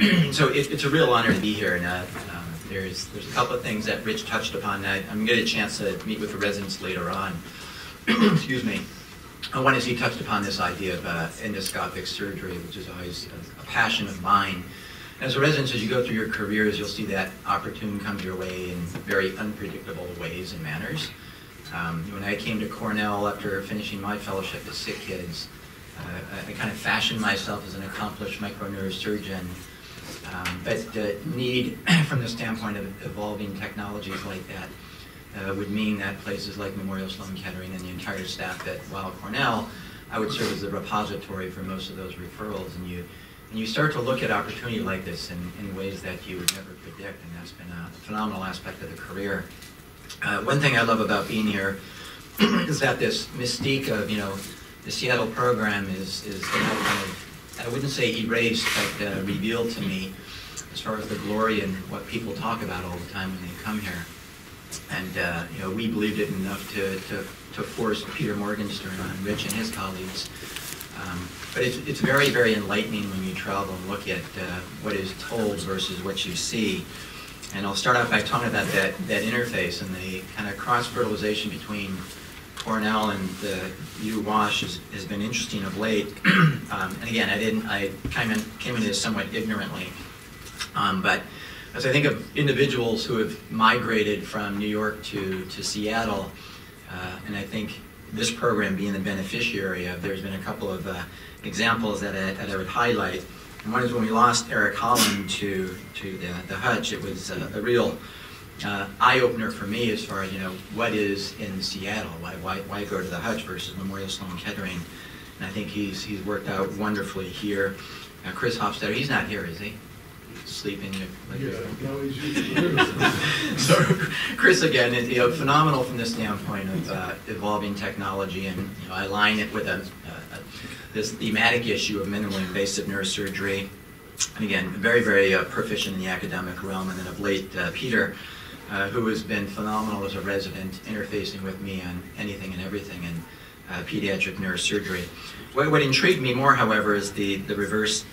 so it, it's a real honor to be here, and uh, um, there's there's a couple of things that Rich touched upon. I, I'm going to get a chance to meet with the residents later on. Excuse me. One is he touched upon this idea of uh, endoscopic surgery, which is always a, a passion of mine. As a resident, as you go through your careers, you'll see that opportunity come your way in very unpredictable ways and manners. Um, when I came to Cornell after finishing my fellowship at Sick Kids, uh, I, I kind of fashioned myself as an accomplished microneurosurgeon um, but the need from the standpoint of evolving technologies like that uh, would mean that places like Memorial Sloan Kettering and the entire staff at Weill Cornell, I would serve as the repository for most of those referrals. And you, and you start to look at opportunity like this in, in ways that you would never predict, and that's been a phenomenal aspect of the career. Uh, one thing I love about being here is that this mystique of, you know, the Seattle program is, is kind of I wouldn't say erased, but uh, revealed to me as far as the glory and what people talk about all the time when they come here. And uh, you know, we believed it enough to, to, to force Peter Morgenstern on Rich and his colleagues. Um, but it's, it's very, very enlightening when you travel and look at uh, what is told versus what you see. And I'll start out by talking about that, that interface and the kind of cross-fertilization between Cornell and the UWash has, has been interesting of late. um, and again, I didn't, I came, in, came into this somewhat ignorantly. Um, but as I think of individuals who have migrated from New York to, to Seattle, uh, and I think this program being the beneficiary of, there's been a couple of uh, examples that I, that I would highlight. And one is when we lost Eric Holland to, to the, the Hutch, it was a, a real uh, eye opener for me as far as you know what is in Seattle. Why, why, why go to the Hutch versus Memorial Sloan Kettering? And I think he's he's worked out wonderfully here. Uh, Chris Hofstetter, he's not here, is he? Sleeping. Like yeah, no, he's so Chris again, you know, phenomenal from the standpoint of uh, evolving technology, and you know, I line it with a, a, a, this thematic issue of minimally invasive neurosurgery. And again, very, very uh, proficient in the academic realm, and then of late, uh, Peter uh, who has been phenomenal as a resident, interfacing with me on anything and everything in uh, pediatric neurosurgery. What, what, intrigued me more, however, is the, the reverse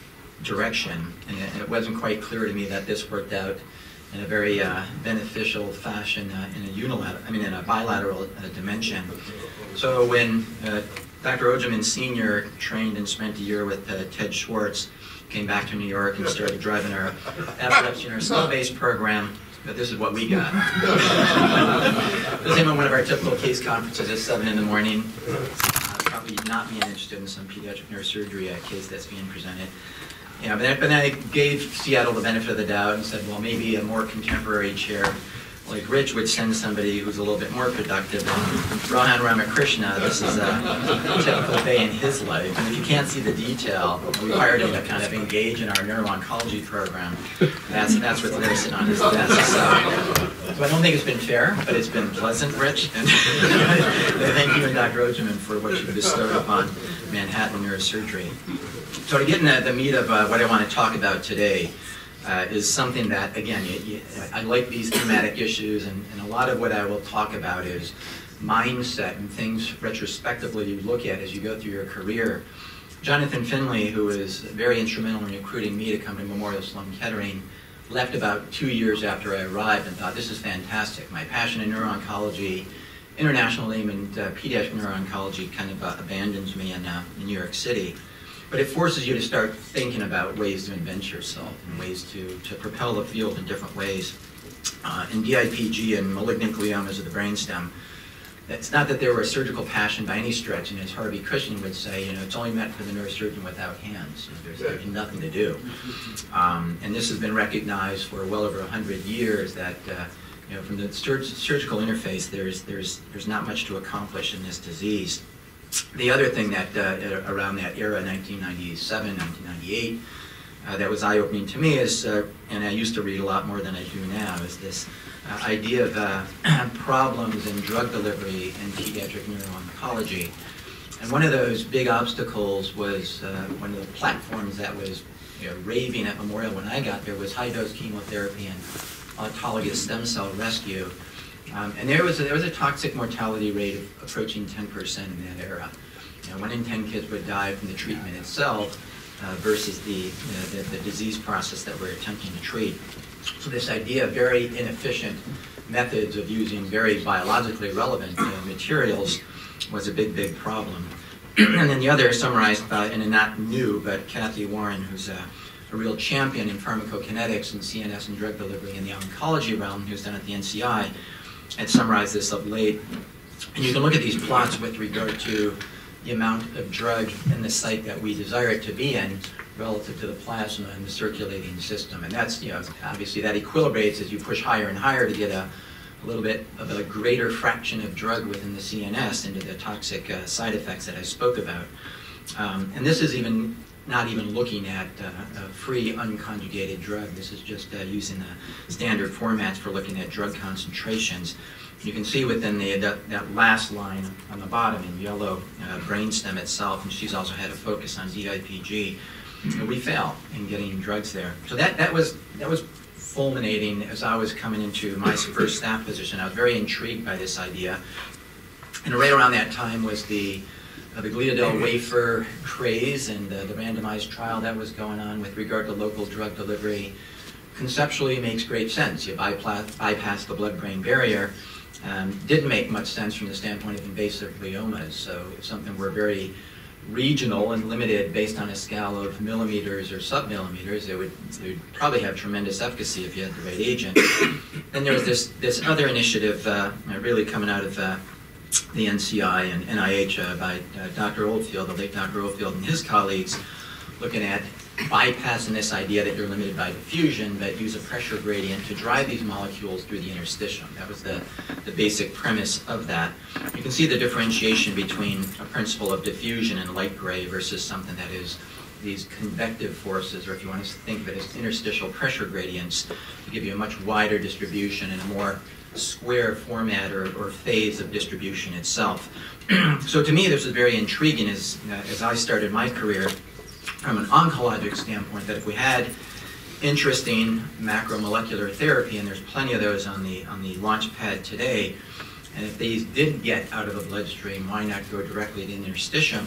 direction, and it, and it, wasn't quite clear to me that this worked out in a very uh, beneficial fashion uh, in a unilateral, I mean, in a bilateral uh, dimension. So when Dr. Ojemann Sr. trained and spent a year with Ted Schwartz, came back to New York and started driving our epilepsy and our skull-based program, but this is what we got. this came on one of our typical case conferences at 7 in the morning. Uh, probably not being interested in some pediatric neurosurgery uh, case that's being presented. Yeah, but then, but then I gave Seattle the benefit of the doubt and said, well, maybe a more contemporary chair like Rich would send somebody who's a little bit more productive. And Rohan Ramakrishna, this is a typical day in his life. And if you can't see the detail, we hired him to kind of engage in our neuro-oncology program. That's, that's what's there sitting on his desk. So, so I don't think it's been fair, but it's been pleasant, Rich. And thank you and Dr. Ojemann for what you bestowed upon Manhattan neurosurgery. So to get into the meat of uh, what I want to talk about today, uh, is something that, again, you, you, I like these thematic issues, and, and, a lot of what I will talk about is mindset and things retrospectively you look at as you go through your career. Jonathan Finlay, who was very instrumental in recruiting me to come to Memorial Sloan Kettering, left about two years after I arrived and thought, this is fantastic. My passion in neuro-oncology, international name in uh, pediatric neuro-oncology kind of uh, abandons me in, uh, in New York City. But it forces you to start thinking about ways to invent yourself and ways to, to propel the field in different ways. Uh, in DIPG and malignant gliomas of the brainstem, it's not that they were a surgical passion by any stretch, and as Harvey Cushing would say, you know, it's only meant for the neurosurgeon without hands. You know, there's, there's, nothing to do. Um, and this has been recognized for well over 100 years that, uh, you know, from the sur surgical interface, there's, there's, there's not much to accomplish in this disease. The other thing that uh, around that era, 1997, 1998, uh, that was eye-opening to me is, uh, and I used to read a lot more than I do now, is this uh, idea of uh, problems in drug delivery and pediatric neuro-oncology. And one of those big obstacles was uh, one of the platforms that was you know, raving at Memorial when I got there was high-dose chemotherapy and autologous stem cell rescue. Um, and there was, a, there was a toxic mortality rate of approaching 10% in that era. You know, one in 10 kids would die from the treatment itself. uh, versus the, know, the, the disease process that we're attempting to treat. So this idea of very inefficient methods of using very biologically relevant uh, materials was a big, big problem. and then the other summarized by, and not new, but Kathy Warren, who's a, a real champion in pharmacokinetics and CNS and drug delivery in the oncology realm, who's done at the NCI, had summarized this of late. And you can look at these plots with regard to the amount of drug in the site that we desire it to be in relative to the plasma and the circulating system. And that's, you know, obviously that equilibrates as you push higher and higher to get a, a little bit of a greater fraction of drug within the CNS into the toxic uh, side effects that I spoke about. Um, and this is even not even looking at uh, a free unconjugated drug. This is just uh, using the standard formats for looking at drug concentrations. You can see within the, that, that last line on the bottom in yellow, uh, brainstem itself, and she's also had a focus on DIPG. we fail in getting drugs there. So that, that was that was fulminating as I was coming into my first staff position. I was very intrigued by this idea. And right around that time was the uh, the gliadel wafer craze and uh, the randomized trial that was going on with regard to local drug delivery. Conceptually, makes great sense. You bypass, the blood-brain barrier um, didn't make much sense from the standpoint of invasive gliomas. So it's something we're very regional and limited based on a scale of millimeters or submillimeters, it would, it would probably have tremendous efficacy if you had the right agent. then there was this, this other initiative uh, really coming out of uh, the NCI and NIH uh, by uh, Dr. Oldfield, the late Dr. Oldfield and his colleagues, looking at bypassing this idea that you're limited by diffusion, but use a pressure gradient to drive these molecules through the interstitium. That was the, the basic premise of that. You can see the differentiation between a principle of diffusion in light gray versus something that is these convective forces, or if you want to think of it as interstitial pressure gradients, to give you a much wider distribution and a more square format or, or phase of distribution itself. so to me, this was very intriguing as, uh, as I started my career from an oncologic standpoint that if we had interesting macromolecular therapy, and there's plenty of those on the on the launch pad today, and if these did get out of the bloodstream, why not go directly to the interstitium?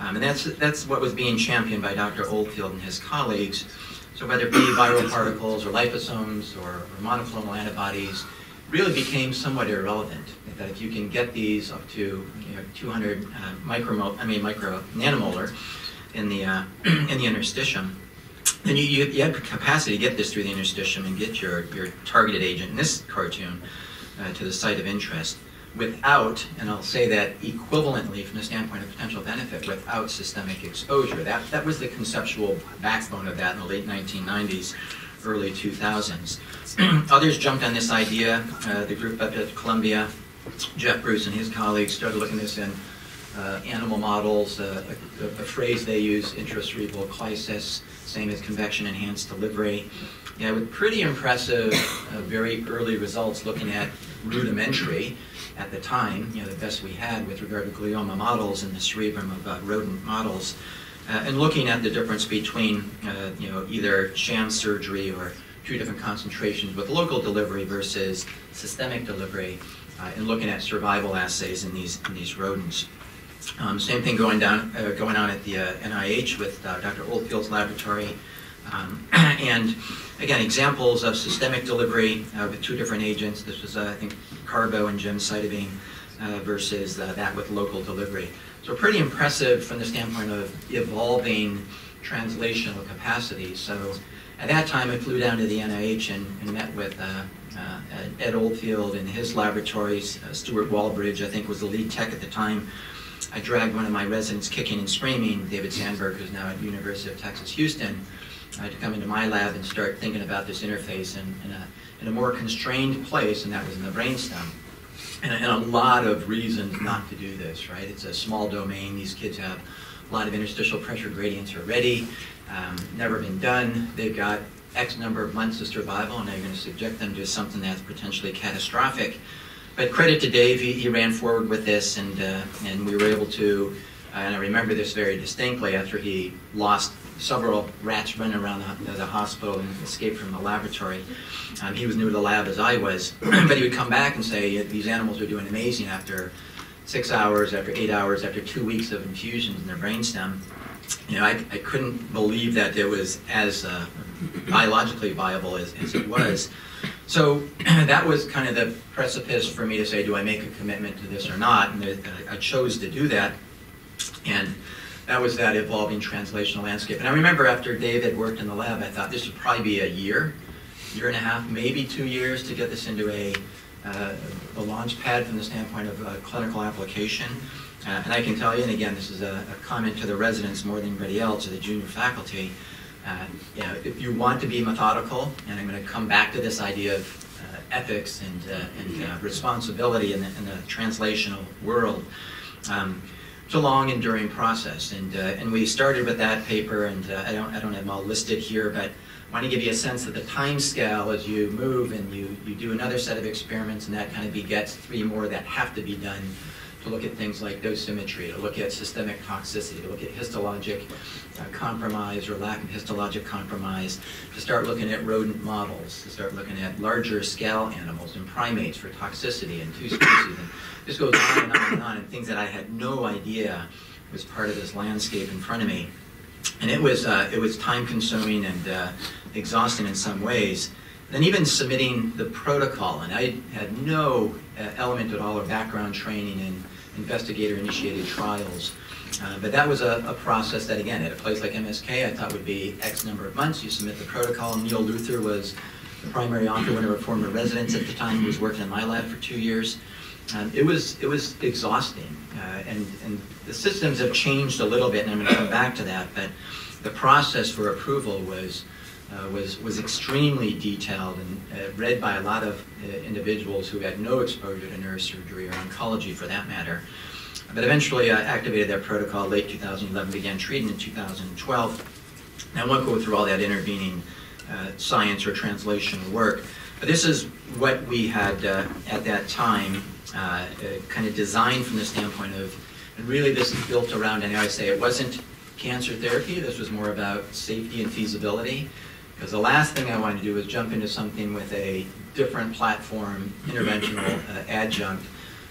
Um, and that's that's what was being championed by Dr. Oldfield and his colleagues. So whether it be viral particles or liposomes or, or monoclonal antibodies, really became somewhat irrelevant. That if you can get these up to you know, 200 uh, micromolar, I mean micro nanomolar, in the, uh, in the interstitium, then you, you, you, have capacity to get this through the interstitium and get your, your targeted agent in this cartoon uh, to the site of interest without, and I'll say that equivalently from the standpoint of potential benefit, without systemic exposure. That, that was the conceptual backbone of that in the late 1990s, early 2000s. Others jumped on this idea. Uh, the group up at Columbia, Jeff Bruce and his colleagues started looking at this in uh, animal models, uh, a, a, phrase they use, intracerebral clysis, same as convection enhanced delivery. Yeah, with pretty impressive, uh, very early results looking at rudimentary at the time, you know, the best we had with regard to glioma models in the cerebrum of uh, rodent models, and looking at the difference between, uh, you know, either sham surgery or two different concentrations with local delivery versus systemic delivery, and looking at survival assays in these in these rodents. Um, same thing going down, uh, going on at the uh, NIH with uh, Dr. Oldfield's laboratory. Um, and again, examples of systemic delivery uh, with two different agents. This was, uh, I think, carbo and gemcitabine uh, versus that with local delivery. So pretty impressive from the standpoint of evolving translational capacity. So at that time, I flew down to the NIH and, and met with uh, uh, Ed Oldfield in his laboratories. Uh, Stuart Walbridge, I think, was the lead tech at the time I dragged one of my residents kicking and screaming, David Sandberg, who's now at University of Texas, Houston, uh, to come into my lab and start thinking about this interface in, in, a, in a more constrained place, and that was in the brainstem. And, and a lot of reasons not to do this, right? It's a small domain. These kids have a lot of interstitial pressure gradients already, um, never been done. They've got X number of months of survival, and now you're going to subject them to something that's potentially catastrophic. But credit to Dave, he, he ran forward with this, and uh, and we were able to. And I remember this very distinctly after he lost several rats running around the, the hospital and escaped from the laboratory. Um, he was new to the lab as I was, but he would come back and say these animals are doing amazing after six hours, after eight hours, after two weeks of infusions in their brainstem. you know, I, I couldn't believe that it was as uh, biologically viable as, as it was. So that was kind of the precipice for me to say, do I make a commitment to this or not? And I chose to do that. And that was that evolving translational landscape. And I remember after David worked in the lab, I thought this would probably be a year, year and a half, maybe two years to get this into a, uh, a launch pad from the standpoint of uh, clinical application. Uh, and I can tell you, and again, this is a, a, comment to the residents more than anybody else, or the junior faculty, uh, you know, if you want to be methodical, and I'm going to come back to this idea of uh, ethics and, uh, and responsibility in the, in the, translational world, um, it's a long, enduring process. And, uh, and we started with that paper, and I, don't, I don't have them all listed here, but I want to give you a sense of the time scale as you move and you, you do another set of experiments, and that kind of begets three more that have to be done to look at things like dosimetry, to look at systemic toxicity, to look at histologic uh, compromise or lack of histologic compromise, to start looking at rodent models, to start looking at larger scale animals and primates for toxicity and two species. And this goes on and on and on, and things that I had no idea was part of this landscape in front of me. And it was, uh, it was time consuming and uh, exhausting in some ways. Then even submitting the protocol, and I had no uh, element at all or background training in investigator-initiated trials. Uh, but that was a, a, process that, again, at a place like MSK, I thought would be X number of months. You submit the protocol. Neil Luther was the primary author, one of our former residents at the time, who was working in my lab for two years. Um, it was it was exhausting, uh, and and the systems have changed a little bit, and I'm going to come back to that. But the process for approval was uh, was, was extremely detailed and uh, read by a lot of uh, individuals who had no exposure to neurosurgery or oncology for that matter. But eventually uh, activated that protocol late 2011, began treating in 2012. I won't go through all that intervening uh, science or translation work, but this is what we had at that time kind of designed from the standpoint of, and really this is built around, and I say it wasn't cancer therapy, this was more about safety and feasibility. Because the last thing I wanted to do was jump into something with a different platform, interventional uh, adjunct,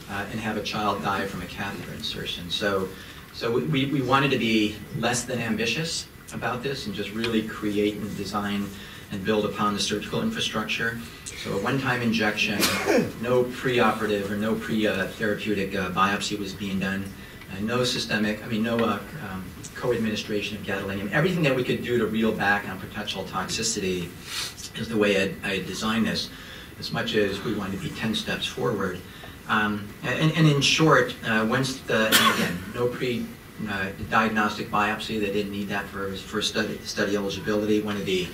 uh, and have a child die from a catheter insertion. So, so we, we wanted to be less than ambitious about this and just really create and design and build upon the surgical infrastructure. So a one-time injection, no preoperative or no pre-therapeutic uh, biopsy was being done, uh, no systemic, I mean, no uh, um, co-administration of gadolinium. Everything that we could do to reel back on potential toxicity is the way I, I designed this, as much as we wanted to be 10 steps forward. Um, and, and, in short, uh, once the, again, no pre uh, biopsy, they didn't need that for, for study, study eligibility. One of the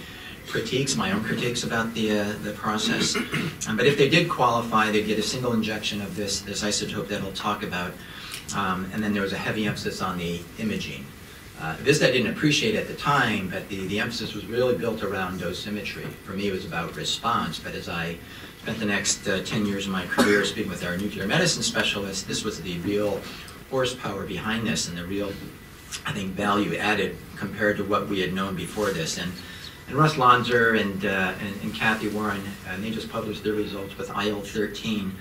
critiques, my own critiques about the, uh, the process. Um, but if they did qualify, they'd get a single injection of this, this isotope that I'll talk about. Um, and then there was a heavy emphasis on the imaging. Uh, this I didn't appreciate at the time, but the, the emphasis was really built around dosimetry. For me, it was about response, but as I spent the next uh, 10 years of my career speaking with our nuclear medicine specialists, this was the real horsepower behind this and the real, I think, value added compared to what we had known before this. And, and Russ Lonser and, uh, and, and, Kathy Warren, uh, they just published their results with IL-13.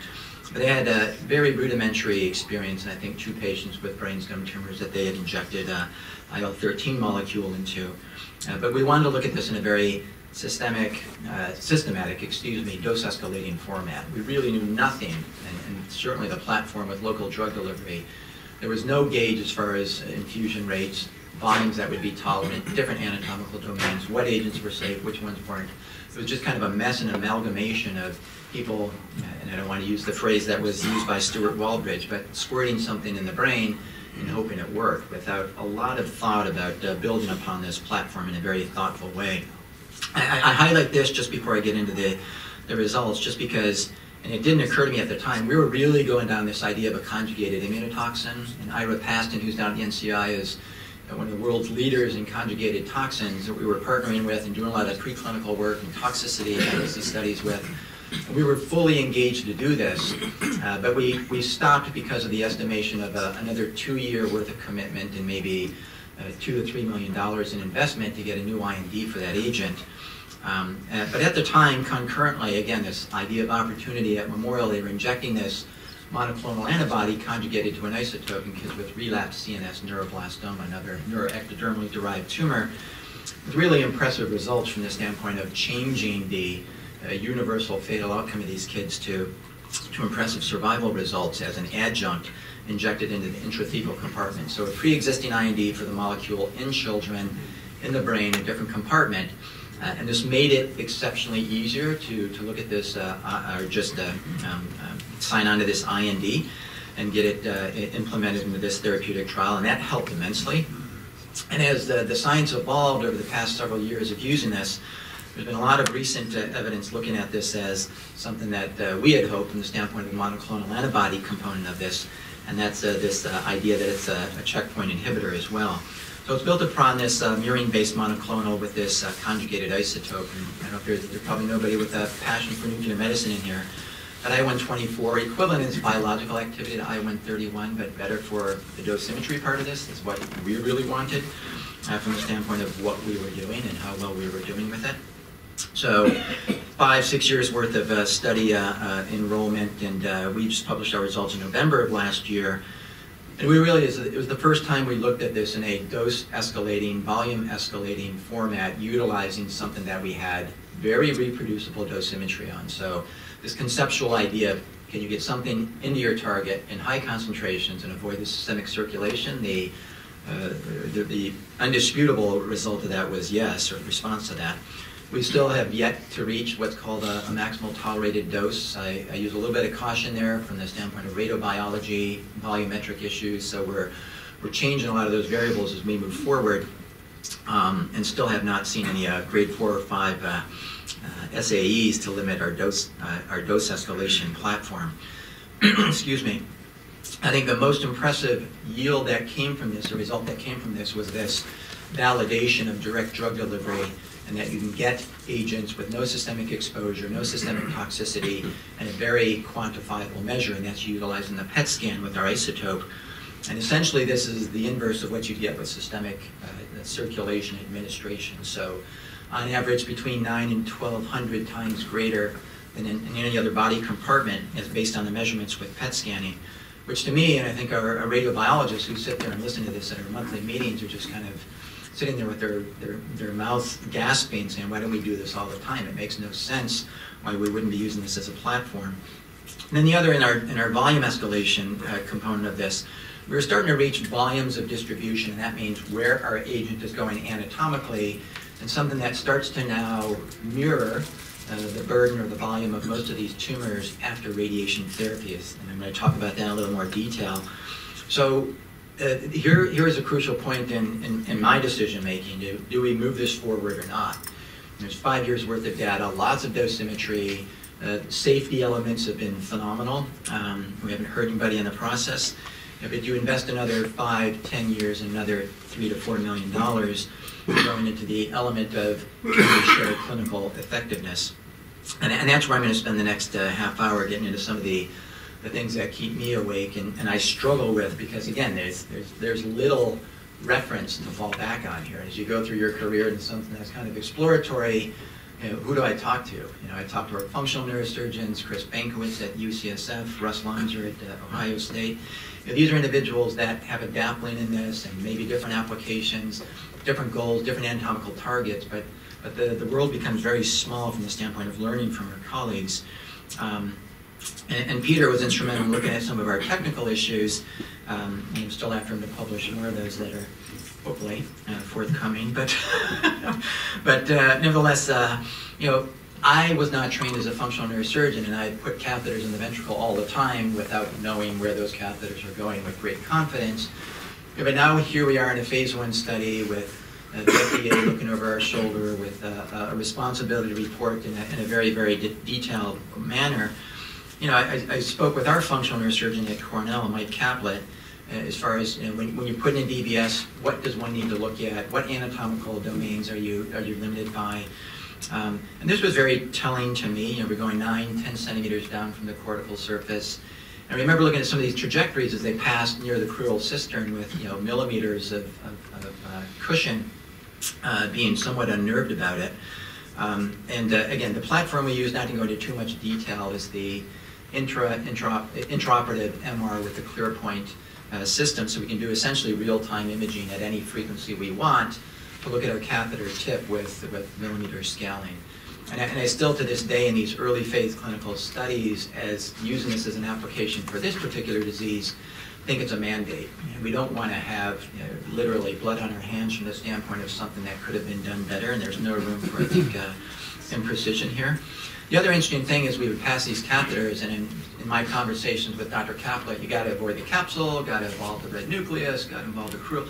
But they had a very rudimentary experience, and I think two patients with brainstem tumors that they had injected uh, IL-13 molecule into. Uh, but we wanted to look at this in a very systemic, uh, systematic, excuse me, dose escalating format. We really knew nothing, and, and, certainly the platform with local drug delivery, there was no gauge as far as infusion rates, volumes that would be tolerant, different anatomical domains, what agents were safe, which ones weren't. It was just kind of a mess and amalgamation of people, and I don't want to use the phrase that was used by Stuart Walbridge, but squirting something in the brain and hoping it worked without a lot of thought about uh, building upon this platform in a very thoughtful way. I, I, highlight this just before I get into the, the results, just because, and it didn't occur to me at the time, we were really going down this idea of a conjugated immunotoxin, and Ira Pastan, who's down at the NCI, is one of the world's leaders in conjugated toxins that we were partnering with and doing a lot of preclinical work and toxicity studies with. We were fully engaged to do this, uh, but we, we stopped because of the estimation of uh, another two-year worth of commitment and maybe uh, two to three million dollars in investment to get a new IND for that agent. Um, uh, but at the time, concurrently, again, this idea of opportunity at Memorial, they were injecting this monoclonal antibody conjugated to an isotope in kids with relapsed CNS neuroblastoma, another neuroectodermally derived tumor, with really impressive results from the standpoint of changing the uh, universal fatal outcome of these kids to, to impressive survival results as an adjunct injected into the intrathecal compartment. So a pre-existing IND for the molecule in children, in the brain, a different compartment. Uh, and this made it exceptionally easier to, to look at this, uh, uh, or just uh, um, um, sign on to this IND and get it uh, implemented into this therapeutic trial, and that helped immensely. And as the, the science evolved over the past several years of using this, there's been a lot of recent uh, evidence looking at this as something that uh, we had hoped from the standpoint of the monoclonal antibody component of this, and that's uh, this uh, idea that it's a, a checkpoint inhibitor as well. So it's built upon this uh, murine-based monoclonal with this uh, conjugated isotope. And I don't know if there's, there's probably nobody with a passion for nuclear medicine in here. But I-124, equivalent in its biological activity to I-131, but better for the dosimetry part of this, is what we really wanted from the standpoint of what we were doing and how well we were doing with it. So five, six years worth of uh, study uh, uh, enrollment, and uh, we just published our results in November of last year. And we really, it was the first time we looked at this in a dose escalating, volume escalating format, utilizing something that we had very reproducible dosimetry on. So this conceptual idea of can you get something into your target in high concentrations and avoid the systemic circulation? The, uh, the, the undisputable result of that was yes, or response to that. We still have yet to reach what's called a, a maximal tolerated dose. I, I use a little bit of caution there from the standpoint of radiobiology, volumetric issues. So we're, we're changing a lot of those variables as we move forward um, and still have not seen any uh, grade four or five uh, uh, SAEs to limit our dose, uh, our dose escalation platform. Excuse me. I think the most impressive yield that came from this, the result that came from this, was this validation of direct drug delivery and that you can get agents with no systemic exposure, no systemic toxicity, and a very quantifiable measure, and that's utilizing the PET scan with our isotope. And essentially, this is the inverse of what you'd get with systemic uh, circulation administration. So, on average, between 9 and 1,200 times greater than in, in any other body compartment, is based on the measurements with PET scanning which to me, and I think our, our radiobiologists who sit there and listen to this at our monthly meetings are just kind of sitting there with their, their, their mouth gasping, saying, why don't we do this all the time? It makes no sense why we wouldn't be using this as a platform. And then the other, in our, in our volume escalation uh, component of this, we're starting to reach volumes of distribution, and that means where our agent is going anatomically, and something that starts to now mirror uh, the burden or the volume of most of these tumors after radiation therapies. And I'm going to talk about that in a little more detail. So uh, here, here is a crucial point in, in, in my decision making. Do, do we move this forward or not? There's five years worth of data, lots of dosimetry. Uh, safety elements have been phenomenal. Um, we haven't hurt anybody in the process. If you invest another five, ten years, another three to four million dollars, going into the element of clinical effectiveness. And, and that's where I'm going to spend the next uh, half hour getting into some of the, the things that keep me awake and, and I struggle with because, again, there's, there's, there's little reference to fall back on here. As you go through your career and something that's kind of exploratory, you know, who do I talk to? You know, I talk to our functional neurosurgeons, Chris Bankiewicz at UCSF, Russ Lonser at uh, Ohio State. You know, these are individuals that have a dabbling in this and maybe different applications, different goals, different anatomical targets, but, but the, the world becomes very small from the standpoint of learning from our colleagues. Um, and, and, Peter was instrumental in looking at some of our technical issues. Um, I'm still after him to publish more of those that are hopefully uh, forthcoming. But, but uh, nevertheless, uh, you know, I was not trained as a functional neurosurgeon, and I put catheters in the ventricle all the time without knowing where those catheters are going with great confidence. But now here we are in a phase one study with the FDA looking over our shoulder with a responsibility report in a, in a very, very de detailed manner. You know, I, I, spoke with our functional neurosurgeon at Cornell, Mike Kaplitt, uh, as far as you know, when, when you put in DBS, what does one need to look at? What anatomical domains are you are you limited by? Um, and this was very telling to me. You know, we're going nine, 10 centimeters down from the cortical surface. I remember looking at some of these trajectories as they passed near the crural cistern with you know millimeters of, of, of uh, cushion, uh, being somewhat unnerved about it. Um, and uh, again, the platform we use, not to go into too much detail, is the intra, intra, intraoperative MR with the ClearPoint uh, system, so we can do essentially real-time imaging at any frequency we want to look at our catheter tip with, with millimeter scaling. And I, and I still, to this day, in these early phase clinical studies, as using this as an application for this particular disease, think it's a mandate. And we don't want to have you know, literally blood on our hands from the standpoint of something that could have been done better, and there's no room for, I think, uh, imprecision here. The other interesting thing is we would pass these catheters, and in, in my conversations with Dr. Kaplitt, you got to avoid the capsule, got to involve the red nucleus, got to involve the accrual.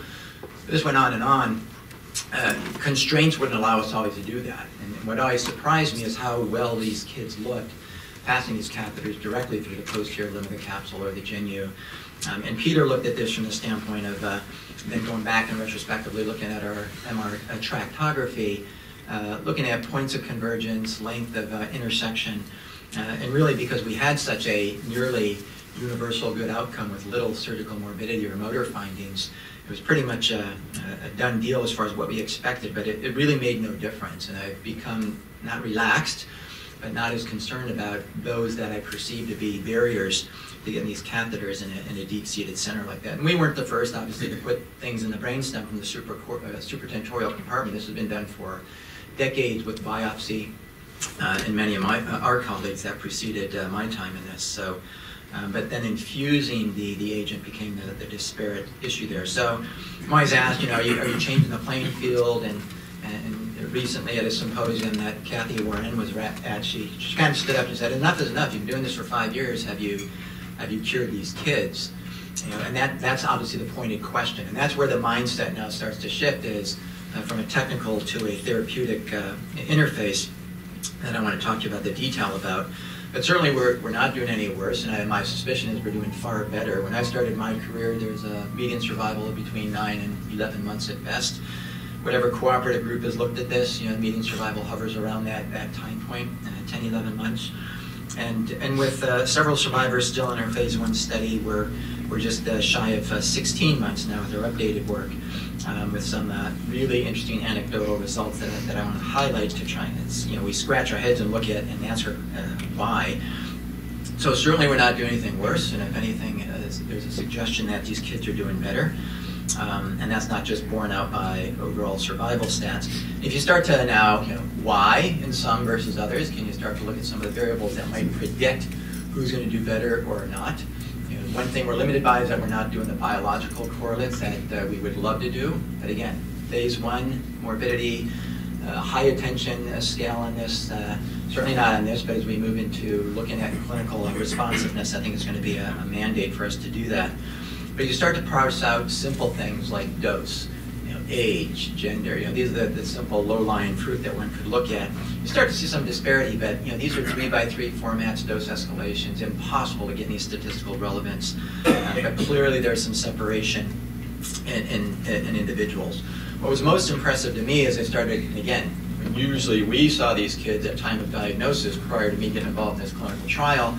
This went on and on. Uh, constraints wouldn't allow us always to do that. And what always surprised me is how well these kids looked passing these catheters directly through the posterior limb of the capsule or the genu. Um, and Peter looked at this from the standpoint of uh, then going back and retrospectively looking at our MR uh, tractography, uh, looking at points of convergence, length of uh, intersection, uh, and really because we had such a nearly universal good outcome with little surgical morbidity or motor findings, it was pretty much a, a done deal as far as what we expected, but it, it really made no difference. And I've become not relaxed, but not as concerned about those that I perceive to be barriers to getting these catheters in a, in a deep-seated center like that. And we weren't the first, obviously, to put things in the brainstem from the super, uh, supratentorial compartment. This has been done for decades with biopsy uh, and many of my, uh, our colleagues that preceded uh, my time in this. So, um, but then infusing the, the agent became the, the disparate issue there. So I'm always asked, you know, are you, are you changing the playing field? And, and, recently at a symposium that Kathy Warren was at, she, she kind of stood up and said, enough is enough. You've been doing this for five years. Have you, have you cured these kids? You know, and that, that's obviously the pointed question. And that's where the mindset now starts to shift is from a technical to a therapeutic uh, interface that I want to talk to you about the detail about. But certainly we're, we're not doing any worse, and I, my suspicion is we're doing far better. When I started my career, there was a median survival of between 9 and 11 months at best. Whatever cooperative group has looked at this, you know, median survival hovers around that, that time point, uh, 10, 11 months. And, and with uh, several survivors still in our phase one study, we're, we're just uh, shy of uh, 16 months now with our updated work um, with some uh, really interesting anecdotal results that, that I want to highlight to try and, you know, we scratch our heads and look at and answer uh, why. So certainly we're not doing anything worse, and if anything, uh, there's a suggestion that these kids are doing better. Um, and that's not just borne out by overall survival stats. If you start to now, you know, why in some versus others, can you start to look at some of the variables that might predict who's going to do better or not? One thing we're limited by is that we're not doing the biological correlates that uh, we would love to do. But again, phase one, morbidity, uh, high attention uh, scale on this, uh, certainly not on this, but as we move into looking at clinical responsiveness, I think it's going to be a, a mandate for us to do that. But you start to parse out simple things like dose age, gender. You know, these are the, the simple low-lying fruit that one could look at. You start to see some disparity, but you know, these are three by three formats, dose escalations, impossible to get any statistical relevance. Uh, but clearly, there's some separation in, in, in individuals. What was most impressive to me is I started again. Usually, we saw these kids at time of diagnosis prior to me getting involved in this clinical trial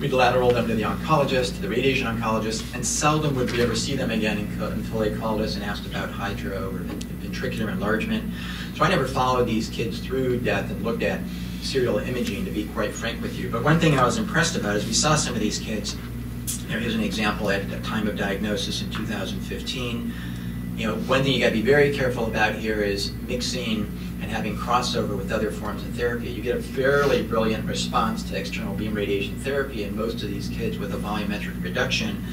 we'd lateral them to the oncologist, to the radiation oncologist, and seldom would we ever see them again until they called us and asked about hydro or ventricular enlargement. So I never followed these kids through death and looked at serial imaging, to be quite frank with you. But one thing I was impressed about is we saw some of these kids. Here's an example at the time of diagnosis in 2015. You know, one thing you got to be very careful about here is mixing and having crossover with other forms of therapy, you get a fairly brilliant response to external beam radiation therapy in most of these kids with a volumetric reduction.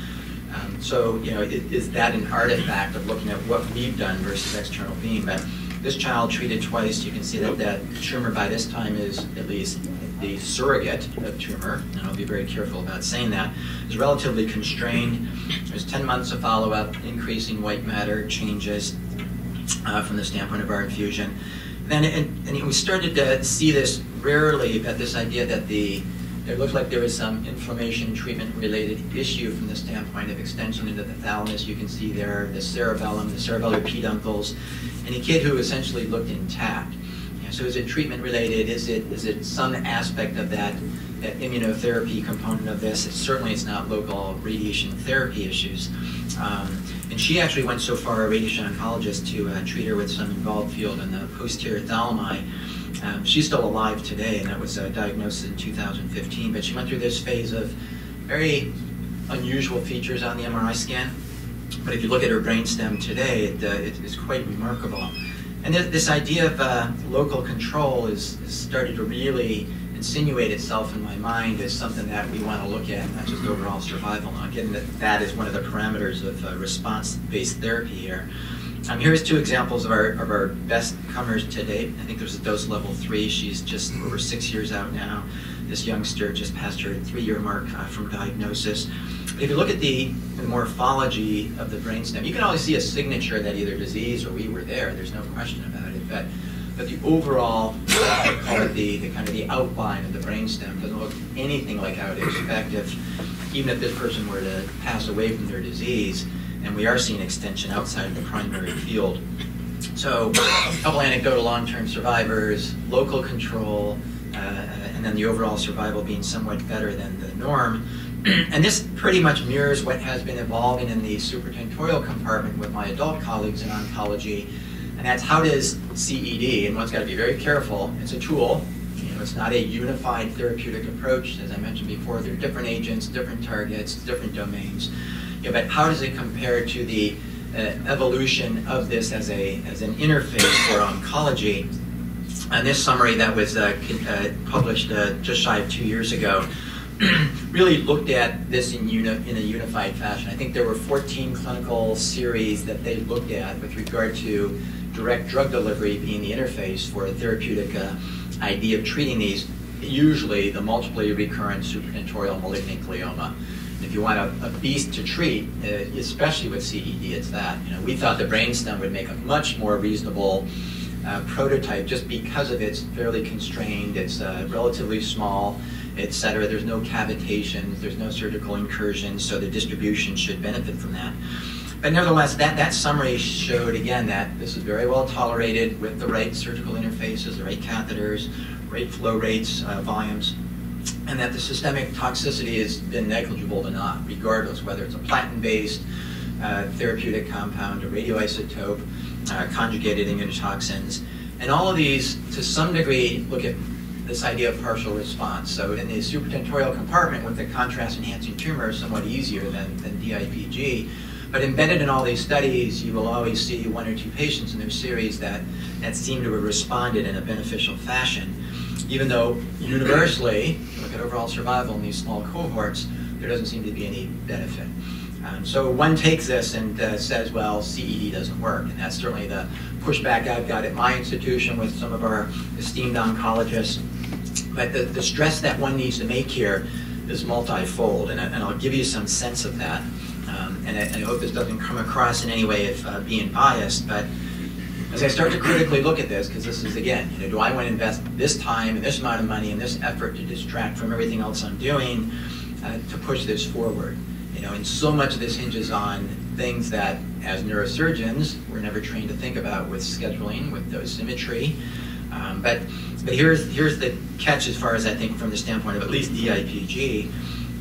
Um, so, you know, it, is that an artifact of looking at what we've done versus external beam? But this child treated twice, you can see that that tumor by this time is at least the surrogate of tumor, and I'll be very careful about saying that, is relatively constrained. There's 10 months of follow-up, increasing white matter changes uh, from the standpoint of our infusion. And, and, we started to see this rarely, that this idea that the it looked like there was some inflammation treatment related issue from the standpoint of extension into the thalamus. You can see there the cerebellum, the cerebellar peduncles, and a kid who essentially looked intact. so is it treatment related? Is it is it some aspect of that, that immunotherapy component of this? It, certainly it's not local radiation therapy issues. Um, and she actually went so far, a radiation oncologist, to uh, treat her with some involved field in the posterior thalami. Um, she's still alive today, and that was uh, diagnosed in 2015. But she went through this phase of very unusual features on the MRI scan. But if you look at her brainstem today, it, uh, it is quite remarkable. And th this idea of uh, local control is, is started to really insinuate itself in my mind as something that we want to look at, not just overall survival. Now, again, that, that is one of the parameters of uh, response-based therapy here. Um, here's two examples of our, of our best comers to date. I think there's a dose level three. She's just over six years out now. This youngster just passed her three-year mark uh, from diagnosis. If you look at the, the, morphology of the brainstem, you can always see a signature that either disease or we were there. There's no question about it. But, but the overall, it the, the kind of the outline of the brainstem doesn't look anything like how it is. In fact, if even if this person were to pass away from their disease, and we are seeing extension outside of the primary field. So a couple anecdotal long-term survivors, local control, uh, and then the overall survival being somewhat better than the norm. and this pretty much mirrors what has been evolving in the supratentorial compartment with my adult colleagues in oncology, and that's how does CED, and one's got to be very careful, it's a tool, you know, it's not a unified therapeutic approach, as I mentioned before, there are different agents, different targets, different domains, yeah, but how does it compare to the uh, evolution of this as, a, as an interface for oncology? And this summary that was uh, uh, published uh, just shy of two years ago really looked at this in, uni in a unified fashion. I think there were 14 clinical series that they looked at with regard to direct drug delivery being the interface for a therapeutic uh, idea of treating these, usually the multiply recurrent supratentorial malignant glioma if you want a, a beast to treat, uh, especially with CED, it's that. You know, we thought the brainstem would make a much more reasonable uh, prototype just because of its fairly constrained, it's uh, relatively small, et cetera. There's no cavitations, there's no surgical incursions, so the distribution should benefit from that. But nevertheless, that, that summary showed again that this is very well tolerated with the right surgical interfaces, the right catheters, right flow rates, uh, volumes and that the systemic toxicity has been negligible to not, regardless whether it's a platinum-based uh, therapeutic compound, a radioisotope, uh, conjugated immunotoxins. And all of these, to some degree, look at this idea of partial response. So in the supratentorial compartment with the contrast-enhancing tumor is somewhat easier than, than DIPG. But embedded in all these studies, you will always see one or two patients in their series that, that seem to have responded in a beneficial fashion even though universally, look at overall survival in these small cohorts, there doesn't seem to be any benefit. Um, so one takes this and uh, says, well, CED doesn't work. And that's certainly the pushback I've got at my institution with some of our esteemed oncologists. But the, the stress that one needs to make here is multifold, and, I, and I'll give you some sense of that. Um, and, I, I, hope this doesn't come across in any way of uh, being biased, but as I start to critically look at this, because this is again, you know, do I want to invest this time and this amount of money and this effort to distract from everything else I'm doing uh, to push this forward? You know, and so much of this hinges on things that, as neurosurgeons, we're never trained to think about with scheduling, with dosimetry. Um, but but here's here's the catch as far as I think from the standpoint of at least DIPG.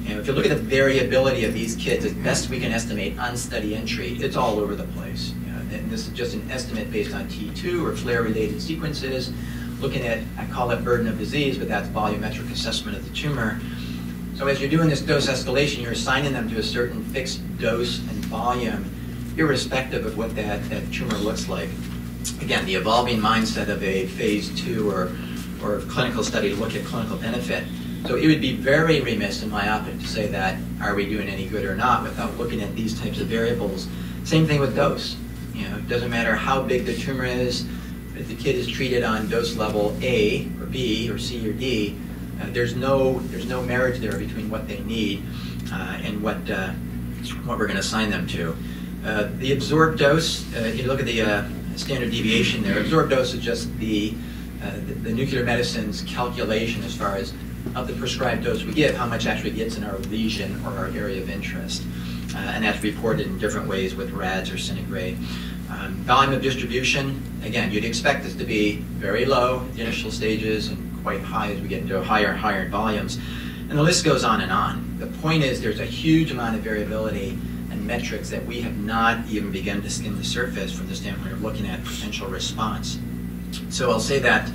Know, if you look at the variability of these kids, as best we can estimate on study entry, it's all over the place and this is just an estimate based on T2 or FLAIR-related sequences, looking at, I call it burden of disease, but that's volumetric assessment of the tumor. So as you're doing this dose escalation, you're assigning them to a certain fixed dose and volume, irrespective of what that, that tumor looks like. Again, the evolving mindset of a phase two or, or clinical study to look at clinical benefit. So it would be very remiss and myopic to say that, are we doing any good or not, without looking at these types of variables. Same thing with dose. You know, it doesn't matter how big the tumor is, if the kid is treated on dose level A or B or C or D, uh, there's no there's no marriage there between what they need uh, and what uh, what we're going to assign them to. Uh, the absorbed dose, uh, you look at the uh, standard deviation there. Absorbed dose is just the, the, the nuclear medicine's calculation as far as of the prescribed dose we give, how much actually gets in our lesion or our area of interest uh, and that's reported in different ways with RADS or centigray. Um, volume of distribution, again, you'd expect this to be very low in the initial stages and quite high as we get into higher and higher volumes. And the list goes on and on. The point is there's a huge amount of variability metrics that we have not even begun to skim the surface from the standpoint of looking at potential response. So I'll say that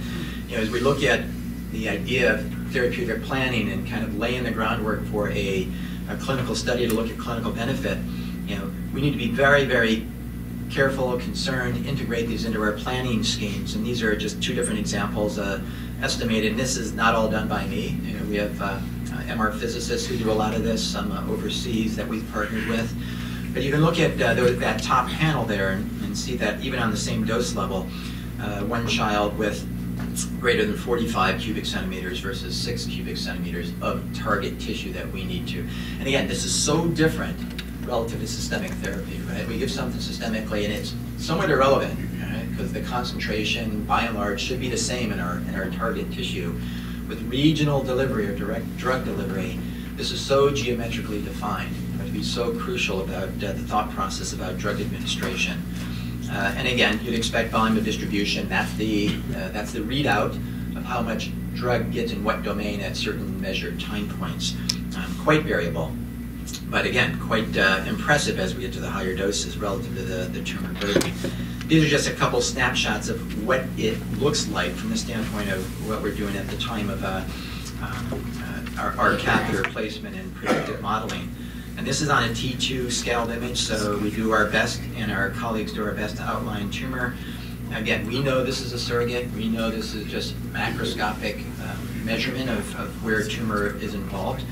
you know, as we look at the idea of therapeutic planning and kind of laying the groundwork for a, a clinical study to look at clinical benefit, you know, we need to be very, very careful, concerned, integrate these into our planning schemes. And these are just two different examples uh, estimated. And this is not all done by me. You know, we have uh, MR physicists who do a lot of this, some uh, overseas that we've partnered with. But you can look at uh, that top panel there and, and, see that even on the same dose level, uh, one child with greater than 45 cubic centimeters versus 6 cubic centimeters of target tissue that we need to. And again, this is so different relative to systemic therapy, right? We give something systemically and it's somewhat irrelevant, right? Because the concentration, by and large, should be the same in our, in our target tissue. With regional delivery or direct drug delivery, this is so geometrically defined. to be so crucial about uh, the thought process about drug administration. Uh, and again, you'd expect volume of distribution. That's the, uh, that's the readout of how much drug gets in what domain at certain measured time points. Um, quite variable but again, quite uh, impressive as we get to the higher doses relative to the, the tumor burden. These are just a couple snapshots of what it looks like from the standpoint of what we're doing at the time of uh, uh, our, our catheter placement and predictive modeling. And this is on a T2 scaled image, so we do our best, and our colleagues do our best to outline tumor. Again, we know this is a surrogate. We know this is just macroscopic um, measurement of, of where tumor is involved.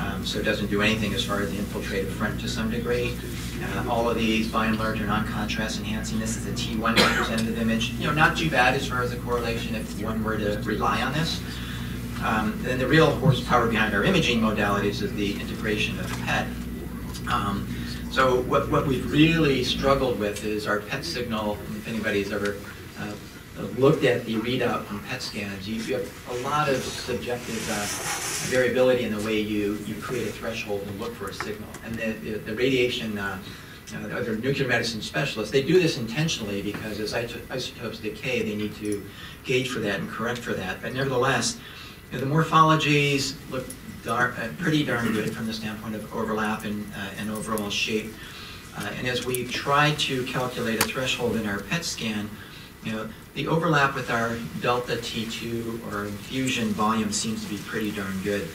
Um, so it doesn't do anything as far as the infiltrative front to some degree. Uh, all of these, by and large, are non-contrast enhancing. This is a T1 representative image. You know, not too bad as far as the correlation if one were to rely on this. Um, then the real horsepower behind our imaging modalities is the integration of PET. Um, so what, what we've really struggled with is our PET signal, if anybody's ever looked at the readout from PET scans, you, you have a lot of subjective uh, variability in the way you, you create a threshold and look for a signal. And the, the, the radiation, uh, uh, nuclear medicine specialists, they do this intentionally because as isotopes decay, they need to gauge for that and correct for that. But nevertheless, you know, the morphologies look dar uh, pretty darn good from the standpoint of overlap and, uh, and overall shape. Uh, and as we try to calculate a threshold in our PET scan, you know, the overlap with our delta T2 or infusion volume seems to be pretty darn good.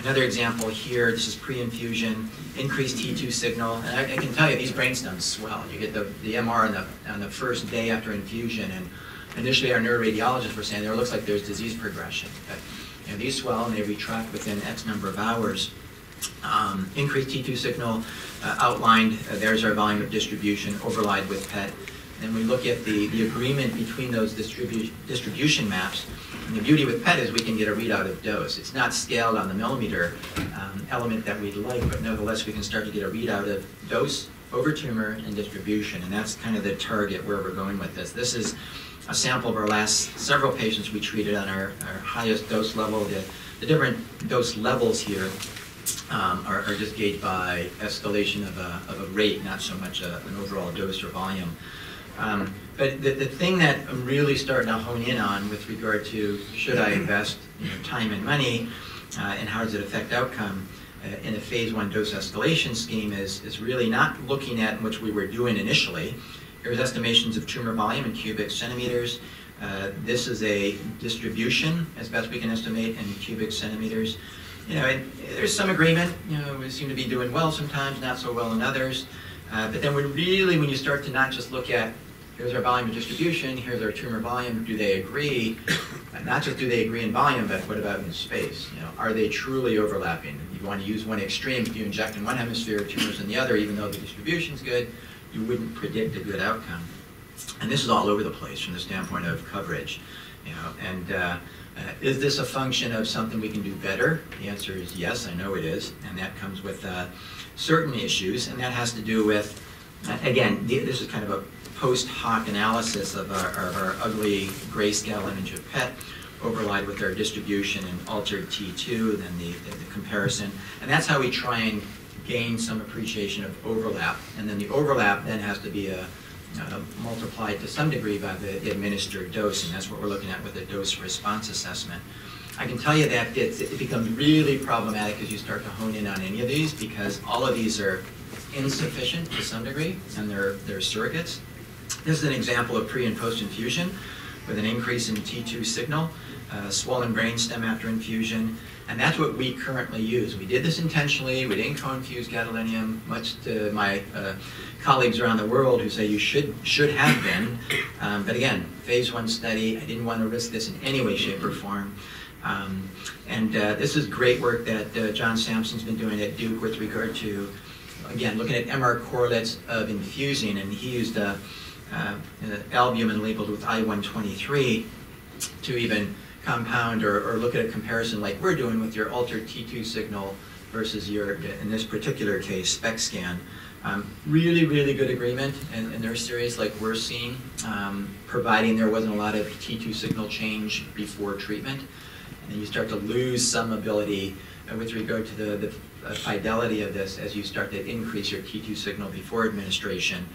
Another example here, this is pre-infusion, increased T2 signal, and I, I, can tell you these brainstems swell. You get the, the MR on the, on the first day after infusion, and initially our neuroradiologists were saying there looks like there's disease progression. But you know, these swell and they retract within X number of hours. Um, increased T2 signal uh, outlined, uh, there's our volume of distribution overlaid with PET and we look at the, the agreement between those distribu distribution maps. And the beauty with PET is we can get a readout of dose. It's not scaled on the millimeter um, element that we'd like, but nevertheless we can start to get a readout of dose over tumor and distribution, and that's kind of the target where we're going with this. This is a sample of our last several patients we treated on our, our highest dose level. The, the different dose levels here um, are, are, just gauged by escalation of a, of a rate, not so much a, an overall dose or volume. Um, but the, the thing that I'm really starting to hone in on with regard to should I invest you know, time and money uh, and how does it affect outcome uh, in a phase one dose escalation scheme is, is really not looking at which we were doing initially. Here's estimations of tumor volume in cubic centimeters. Uh, this is a distribution, as best we can estimate, in cubic centimeters. You know, it, there's some agreement. You know, we seem to be doing well sometimes, not so well in others. Uh, but then when really, when you start to not just look at, here's our volume of distribution, here's our tumor volume, do they agree? And not just do they agree in volume, but what about in space? You know, are they truly overlapping? You want to use one extreme, if you inject in one hemisphere, tumors in the other, even though the distribution's good, you wouldn't predict a good outcome. And this is all over the place from the standpoint of coverage. You know, and uh, uh, is this a function of something we can do better? The answer is yes, I know it is, and that comes with uh, certain issues, and that has to do with, again, this is kind of a post hoc analysis of our, of our ugly grayscale image of PET overlaid with our distribution and altered T2, then the, the, the comparison, and that's how we try and gain some appreciation of overlap, and then the overlap then has to be a, uh, multiplied to some degree by the administered dose, and that's what we're looking at with the dose response assessment. I can tell you that it becomes really problematic as you start to hone in on any of these because all of these are insufficient to some degree and they're, they're surrogates. This is an example of pre and post infusion. with an increase in T2 signal, uh, swollen brainstem after infusion, and that's what we currently use. We did this intentionally. We didn't co-infuse gadolinium, much to my uh, colleagues around the world who say you should should have been. Um, but again, phase one study. I didn't want to risk this in any way, shape, or form. Um, and uh, this is great work that uh, John Sampson's been doing at Duke with regard to, again, looking at MR correlates of infusing, and he used uh, uh, albumin labeled with I-123 to even compound or, or look at a comparison like we're doing with your altered T2 signal versus your, in this particular case, SPECT scan. Um, really, really good agreement in, in their series like we're seeing, um, providing there wasn't a lot of T2 signal change before treatment. And then you start to lose some ability uh, with regard to the, the uh, fidelity of this as you start to increase your T2 signal before administration.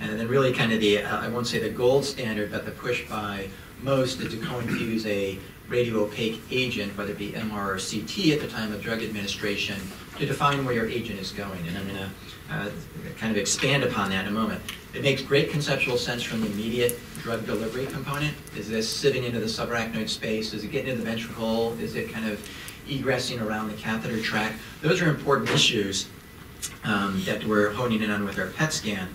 And then really kind of the, uh, I won't say the gold standard, but the push by most is to co-infuse a radio-opaque agent, whether it be MR or CT at the time of drug administration, to define where your agent is going. And I'm going to uh, kind of expand upon that in a moment. It makes great conceptual sense from the immediate drug delivery component. Is this sitting into the subarachnoid space? Is it getting into the ventricle? Is it kind of egressing around the catheter tract? Those are important issues um, that we're honing in on with our PET scan.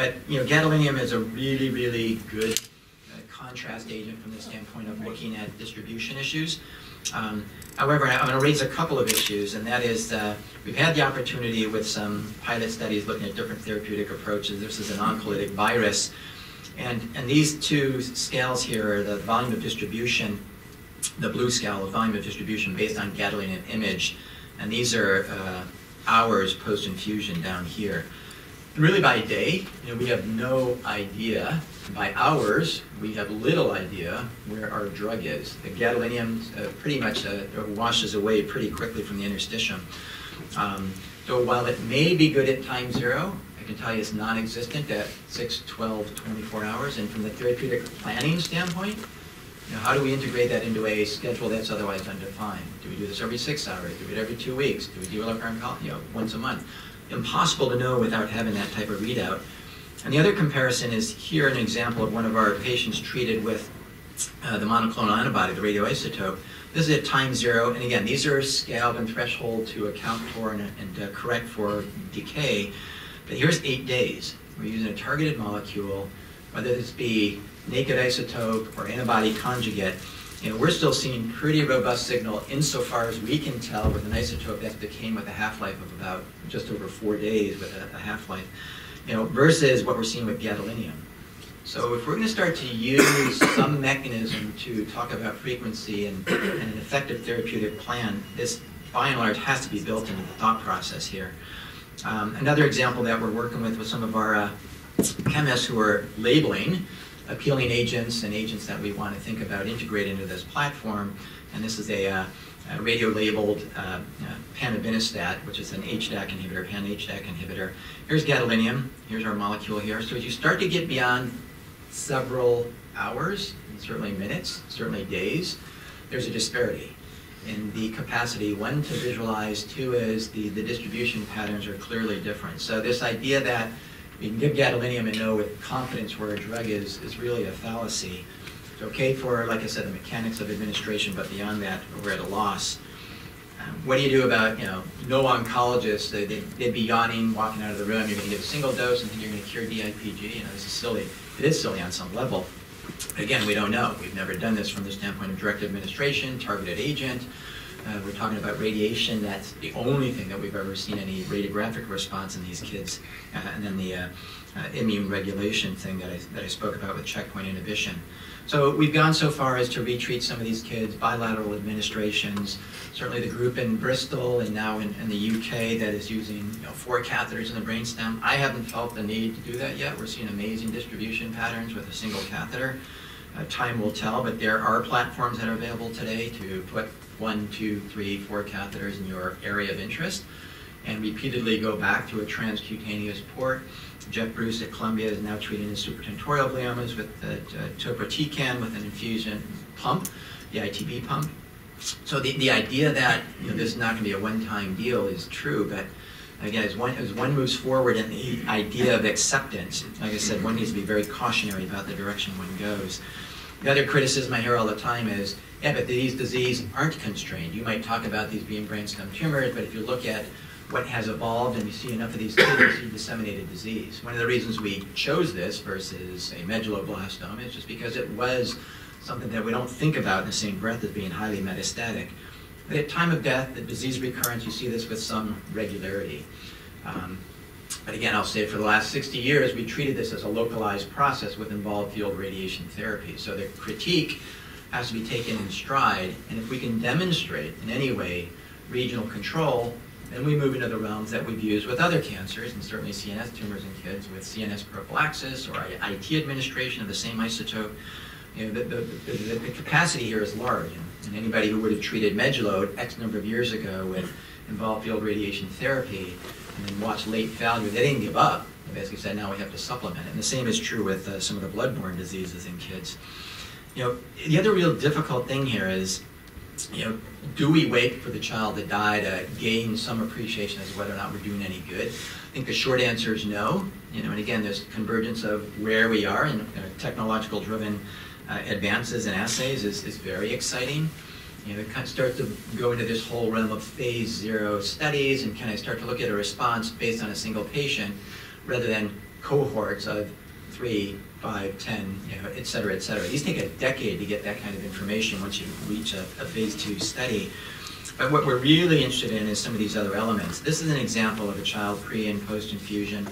But you know, gadolinium is a really, really good uh, contrast agent from the standpoint of looking at distribution issues. Um, however, I'm going to raise a couple of issues, and that is uh, we've had the opportunity with some pilot studies looking at different therapeutic approaches. This is an oncolytic virus, and, and these two scales here are the volume of distribution, the blue scale, the volume of distribution based on gadolinium image, and these are uh, hours post-infusion down here. Really by day, you know, we have no idea. By hours, we have little idea where our drug is. The gadolinium uh, pretty much uh, washes away pretty quickly from the interstitium. Um, so while it may be good at time zero, I can tell you it's non-existent at 6, 12, 24 hours. And from the therapeutic planning standpoint, you know, how do we integrate that into a schedule that's otherwise undefined? Do we do this every six hours? Do we do it every two weeks? Do we do it you know, once a month? Impossible to know without having that type of readout. And the other comparison is here an example of one of our patients treated with uh, the monoclonal antibody, the radioisotope. This is at time zero, and again, these are scaled and threshold to account for and, and uh, correct for decay. But here's eight days. We're using a targeted molecule, whether this be naked isotope or antibody conjugate, you know, we're still seeing pretty robust signal insofar as we can tell with an isotope that became with a half-life of about just over four days with a, a half-life, you know, versus what we're seeing with gadolinium. So if we're going to start to use some mechanism to talk about frequency and, and, an effective therapeutic plan, this by and large has to be built into the thought process here. Um, another example that we're working with with some of our uh, chemists who are labeling appealing agents and agents that we want to think about integrating into this platform. And this is a, uh, a radio-labeled uh, uh, which is an HDAC inhibitor, pan-HDAC inhibitor. Here's gadolinium. Here's our molecule here. So as you start to get beyond several hours, certainly minutes, certainly days, there's a disparity in the capacity, one, to visualize, two is the, the distribution patterns are clearly different. So this idea that you can give gadolinium and know with confidence where a drug is, is really a fallacy. It's okay for, like I said, the mechanics of administration, but beyond that, we're at a loss. Um, what do you do about, you know, no oncologists, they, they, would be yawning, walking out of the room, you're going to give a single dose and think you're going to cure DIPG? You know, this is silly. It is silly on some level. Again, we don't know. We've never done this from the standpoint of direct administration, targeted agent. Uh, we're talking about radiation. That's the only thing that we've ever seen any radiographic response in these kids. Uh, and then the uh, uh, immune regulation thing that I, that I spoke about with checkpoint inhibition. So we've gone so far as to retreat some of these kids, bilateral administrations. Certainly the group in Bristol and now in, in the UK that is using you know, four catheters in the brainstem. I haven't felt the need to do that yet. We're seeing amazing distribution patterns with a single catheter. Uh, time will tell, but there are platforms that are available today to put one, two, three, four catheters in your area of interest and repeatedly go back to a transcutaneous port. Jeff Bruce at Columbia is now treating his supratentorial gliomas with the uh, topotecan with an infusion pump, the ITB pump. So the, the idea that you know, this is not going to be a one-time deal is true, but again, as one, as one moves forward in the idea of acceptance, like I said, one needs to be very cautionary about the direction one goes. The other criticism I hear all the time is, yeah, but these diseases aren't constrained. You might talk about these being brainstem tumors, but if you look at what has evolved and you see enough of these kids, you disseminated disease. One of the reasons we chose this versus a medulloblastoma is just because it was something that we don't think about in the same breath as being highly metastatic. But at time of death, the disease recurrence, you see this with some regularity. Um, but again, I'll say for the last 60 years, we treated this as a localized process with involved field radiation therapy. So the critique has to be taken in stride, and if we can demonstrate in any way regional control, then we move into the realms that we've used with other cancers, and certainly CNS tumors in kids with CNS prophylaxis or IT administration of the same isotope. You know, the, the, the, the capacity here is large, and, anybody who would have treated medullo X number of years ago with involved field radiation therapy and then watched late failure, they didn't give up. They basically said, now we have to supplement it. And the same is true with uh, some of the bloodborne diseases in kids. You know, the other real difficult thing here is, you know, do we wait for the child to die to gain some appreciation as to whether or not we're doing any good? I think the short answer is no. You know, and again, there's convergence of where we are and uh, technological driven uh, advances in assays is, is very exciting. You know, it kind of starts to go into this whole realm of phase zero studies and kind of start to look at a response based on a single patient rather than cohorts of three, five, ten, you know, et cetera, et cetera. These take a decade to get that kind of information once you reach a, a phase two study. But what we're really interested in is some of these other elements. This is an example of a child pre and post infusion.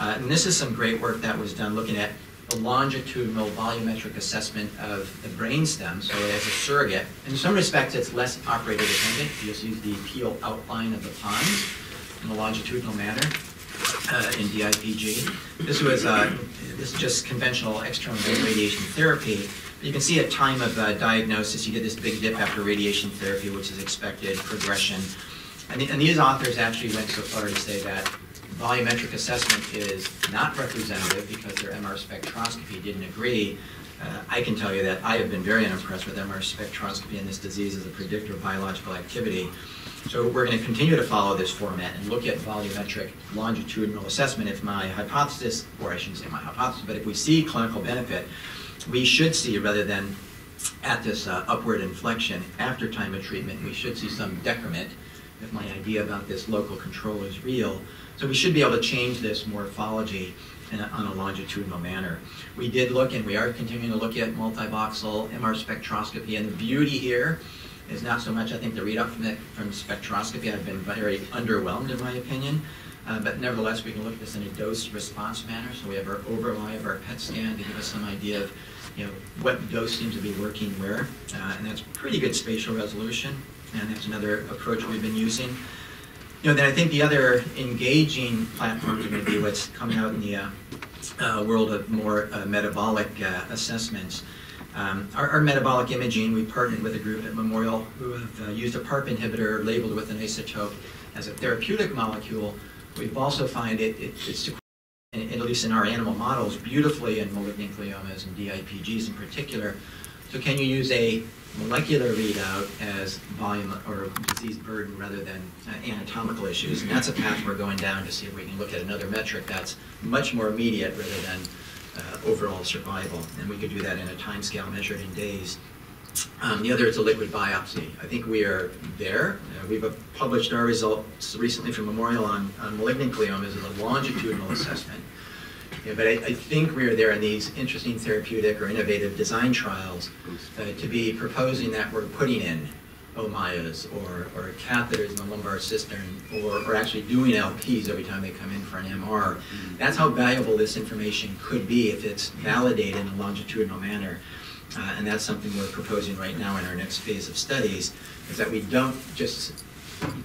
Uh, and this is some great work that was done looking at a longitudinal volumetric assessment of the brainstem, so it as a surrogate. In some respects, it's less operator dependent. You just use the pial outline of the pons in a longitudinal manner in DIPG. This was uh, this is just conventional external radiation therapy. You can see at time of uh, diagnosis, you get this big dip after radiation therapy, which is expected progression. And, and these authors actually went so far to say that volumetric assessment is not representative because their MR spectroscopy didn't agree. Uh, I can tell you that I have been very unimpressed with MR spectroscopy in this disease as a predictor of biological activity. So we're going to continue to follow this format and look at volumetric longitudinal assessment. If my hypothesis, or I shouldn't say my hypothesis, but if we see clinical benefit, we should see, rather than at this uh, upward inflection after time of treatment, we should see some decrement if my idea about this local control is real. So we should be able to change this morphology a, on a longitudinal manner. We did look, and we are continuing to look at multivoxel MR spectroscopy, and the beauty here is not so much, I think, the readout from, from spectroscopy. I've been very underwhelmed, in my opinion. Uh, but nevertheless, we can look at this in a dose-response manner. So we have our overlay of our PET scan to give us some idea of, you know, what dose seems to be working where, uh, and that's pretty good spatial resolution. And that's another approach we've been using. You know, then I think the other engaging platforms are going to be what's coming out in the uh, uh, world of more uh, metabolic uh, assessments. Um, our, our, metabolic imaging, we partnered with a group at Memorial who have uh, used a PARP inhibitor labeled with an isotope as a therapeutic molecule. We've also found it, it it's at least in our animal models, beautifully in malignant gliomas and DIPGs in particular. So can you use a molecular readout as volume or disease burden rather than uh, anatomical issues? And that's a path we're going down to see if we can look at another metric that's much more immediate rather than uh, overall survival. And we could do that in a time scale measured in days. Um, the other is a liquid biopsy. I think we are there. Uh, we've uh, published our results recently from Memorial on, on malignant gliomas as a longitudinal assessment. Yeah, but I, I, think we are there in these interesting therapeutic or innovative design trials uh, to be proposing that we're putting in Ommayas or, or catheters in the lumbar cistern or, or actually doing LPs every time they come in for an MR. Mm-hmm. That's how valuable this information could be if it's validated in a longitudinal manner. Uh, and that's something we're proposing right now in our next phase of studies, is that we don't just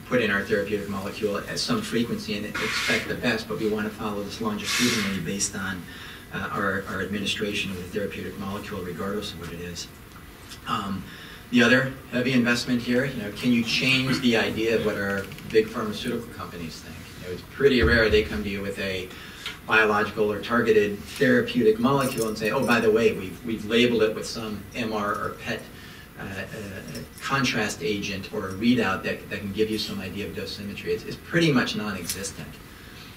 put in our therapeutic molecule at some frequency and expect the best, but we want to follow this longitudinally based on uh, our, our, administration of the therapeutic molecule, regardless of what it is. Um, the other heavy investment here, you know, can you change the idea of what our big pharmaceutical companies think? You know, it's pretty rare they come to you with a biological or targeted therapeutic molecule and say, oh, by the way, we've, we've labeled it with some MR or PET uh, uh, contrast agent or a readout that, that can give you some idea of dosimetry. It's, it's pretty much non-existent.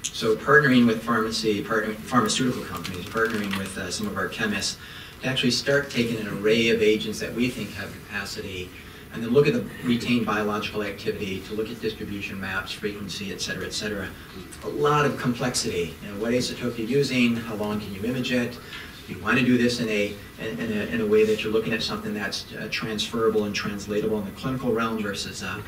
So partnering with pharmacy, partnering, pharmaceutical companies, partnering with uh, some of our chemists to actually start taking an array of agents that we think have capacity and then look at the retained biological activity to look at distribution maps, frequency, et cetera, et cetera. A lot of complexity. You know, what isotope you're using, how long can you image it? You want to do this in a, in a, in a way that you're looking at something that's uh, transferable and translatable in the clinical realm versus uh,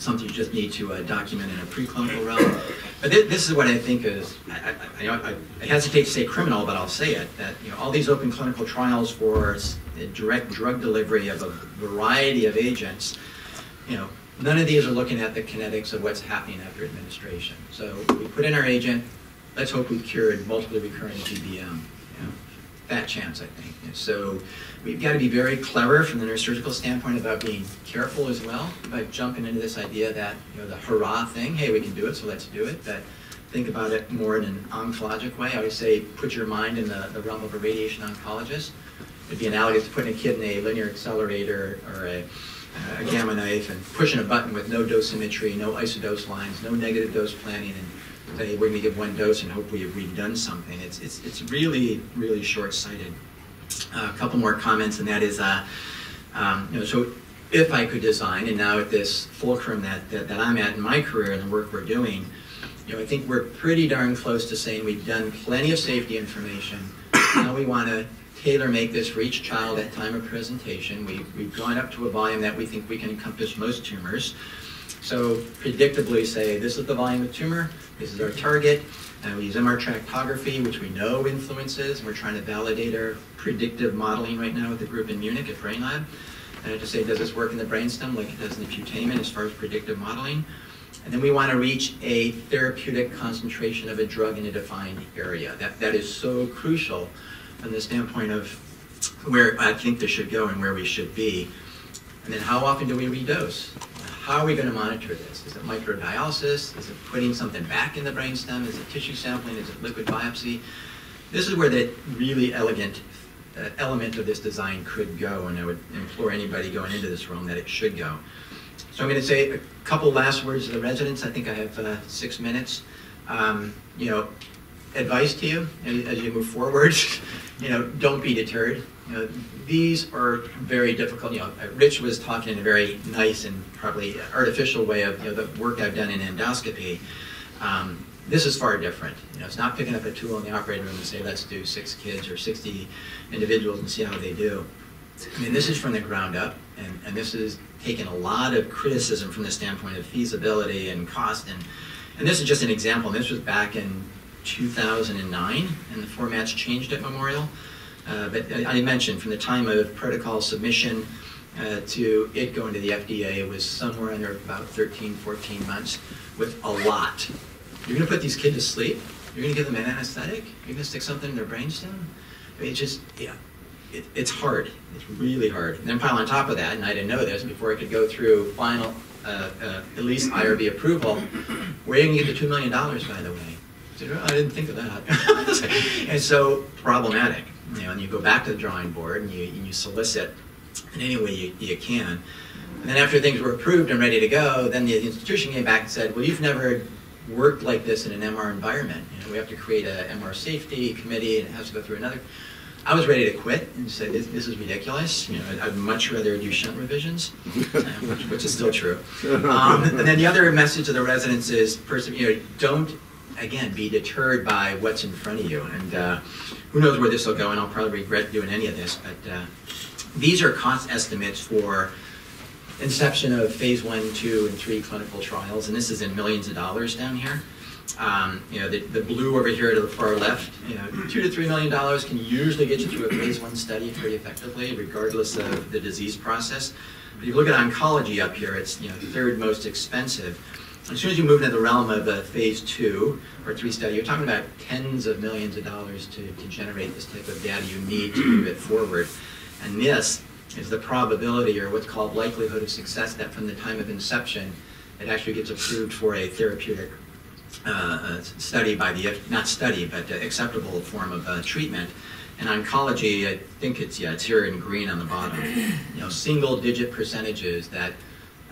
something you just need to uh, document in a preclinical realm. But this, this is what I think is, I, I, I, I, hesitate to say criminal, but I'll say it, that you know, all these open clinical trials for direct drug delivery of a variety of agents, you know, none of these are looking at the kinetics of what's happening after administration. So we put in our agent, let's hope we've cured multiple recurrent GBM. Fat chance, I think. And so we've got to be very clever from the neurosurgical standpoint about being careful as well, about jumping into this idea that, you know, the hurrah thing, hey, we can do it, so let's do it. But think about it more in an oncologic way. I always say put your mind in the, the realm of a radiation oncologist. It'd be analogous to putting a kid in a linear accelerator or a, a gamma knife and pushing a button with no dosimetry, no isodose lines, no negative dose planning, and we're going to give one dose and hope we've, we've done something. It's, it's, it's really, really short-sighted. Uh, a couple more comments, and that is, uh, um, you know, so if I could design, and now at this fulcrum that, that, that I'm at in my career and the work we're doing, you know, I think we're pretty darn close to saying we've done plenty of safety information. Now we want to tailor make this for each child at time of presentation. We, we've gone up to a volume that we think we can encompass most tumors. So predictably say, this is the volume of tumor, this is our target, and we use MR tractography, which we know influences, we're trying to validate our predictive modeling right now with the group in Munich at Brainlab. And to say, does this work in the brainstem like it does in the putamen as far as predictive modeling? And then we want to reach a therapeutic concentration of a drug in a defined area. That, that is so crucial from the standpoint of where I think this should go and where we should be. And then how often do we redose? How are we going to monitor this? Is it microdialysis? Is it putting something back in the brainstem? Is it tissue sampling? Is it liquid biopsy? This is where the really elegant uh, element of this design could go, and I would implore anybody going into this room that it should go. So I'm going to say a couple last words to the residents. I think I have uh, six minutes. Um, you know, advice to you as you move forward. you know, don't be deterred. You know, these are very difficult. You know, Rich was talking in a very nice and probably artificial way of you know, the work I've done in endoscopy. Um, this is far different. You know, it's not picking up a tool in the operating room and say, let's do six kids or 60 individuals and see how they do. I mean, this is from the ground up, and, and this is taken a lot of criticism from the standpoint of feasibility and cost. And, and this is just an example. This was back in 2009, and the formats changed at Memorial. Uh, but I mentioned from the time of protocol submission uh, to it going to the FDA, was somewhere under about 13, 14 months with a lot. You're going to put these kids to sleep? You're going to give them an anesthetic? You're going to stick something in their brainstem? I mean, it just, yeah, it, it's hard. It's really hard. And then pile on top of that, and I didn't know this before I could go through final, uh, uh, at least IRB approval, where you can get the $2 million, by the way. I didn't think of that. and so problematic. You know, and you go back to the drawing board and you, and you solicit in any way you, you can. And then after things were approved and ready to go, then the institution came back and said, well, you've never worked like this in an MR environment. You know, we have to create a MR safety committee and it has to go through another. I was ready to quit and say, this, this is ridiculous. You know, I'd much rather do shunt revisions, uh, which, which, is still true. Um, and then the other message to the residents is, "Person, you know, don't again, be deterred by what's in front of you. And uh, who knows where this will go, and I'll probably regret doing any of this, but uh, these are cost estimates for inception of phase one, two, and three clinical trials, and this is in millions of dollars down here. Um, you know, the, the, blue over here to the far left, you know, two to three million dollars can usually get you through a phase one study pretty effectively, regardless of the disease process. But if you look at oncology up here, it's you know third most expensive as soon as you move into the realm of a phase two or three study, you're talking about tens of millions of dollars to, to generate this type of data you need to move it forward. And this is the probability or what's called likelihood of success that from the time of inception, it actually gets approved for a therapeutic uh, uh study by the, not study, but acceptable form of uh, treatment. In oncology, I think it's, yeah, it's here in green on the bottom. You know, single digit percentages that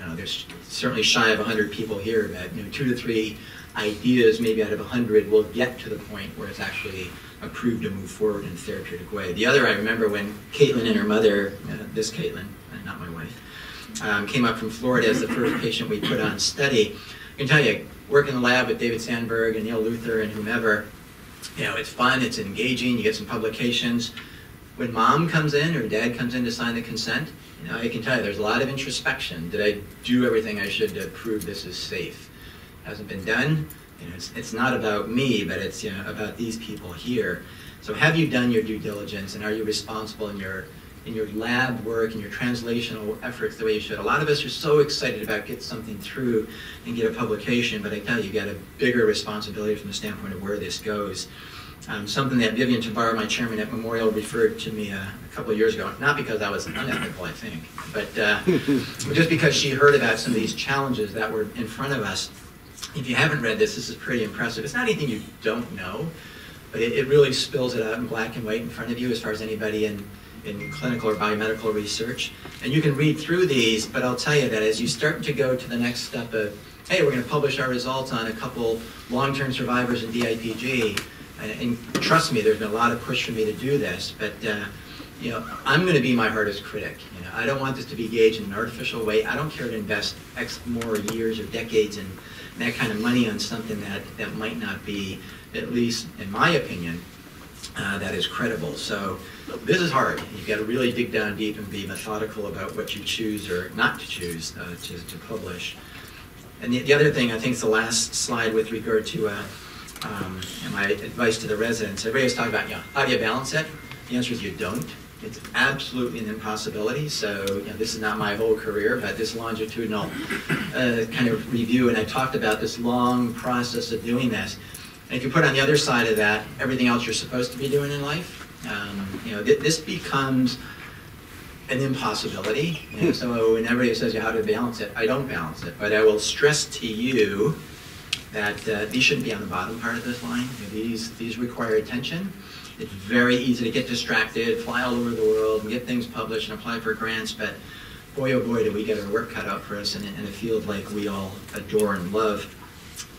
know, there's certainly shy of 100 people here that you know, two to three ideas, maybe out of 100, will get to the point where it's actually approved to move forward in a therapeutic way. The other, I remember when Caitlin and her mother, uh, this Caitlin, uh, not my wife, um, came up from Florida as the first patient we put on study. I can tell you, work in the lab with David Sandberg and Neal Luther and whomever, you know, it's fun, it's engaging, you get some publications. When mom comes in or dad comes in to sign the consent, you know, I can tell you there's a lot of introspection. Did I do everything I should to prove this is safe? Hasn't been done. You know, it's, it's not about me, but it's you know about these people here. So have you done your due diligence and are you responsible in your in your lab work and your translational efforts the way you should? A lot of us are so excited about get something through and get a publication, but I tell you, you got a bigger responsibility from the standpoint of where this goes. Um, something that Vivian Tabar, my chairman at Memorial, referred to me uh, a couple of years ago, not because I was unethical, I think, but uh, just because she heard about some of these challenges that were in front of us. If you haven't read this, this is pretty impressive. It's not anything you don't know, but it, it really spills it out in black and white in front of you as far as anybody in, in clinical or biomedical research. And you can read through these, but I'll tell you that as you start to go to the next step of, hey, we're going to publish our results on a couple long-term survivors in DIPG, and, trust me, there's been a lot of push for me to do this, but uh, you know, I'm going to be my hardest critic. You know, I don't want this to be gauged in an artificial way. I don't care to invest X more years or decades in that kind of money on something that, that might not be, at least in my opinion, uh, that is credible. So this is hard. You've got to really dig down deep and be methodical about what you choose or not to choose uh, to, to publish. And the, the other thing, I think, is the last slide with regard to uh, um, and my advice to the residents. Everybody was talking about, you know, how do you balance it? The answer is you don't. It's absolutely an impossibility. So, you know, this is not my whole career, but this longitudinal uh, kind of review, and I talked about this long process of doing this. And if you put on the other side of that everything else you're supposed to be doing in life, um, you know, th this becomes an impossibility. You know, so when everybody says you how to balance it, I don't balance it, but I will stress to you that uh, these shouldn't be on the bottom part of this line. These, these require attention. It's very easy to get distracted, fly all over the world, and get things published and apply for grants, but boy, oh boy, do we get our work cut out for us in, in a field like we all adore and love.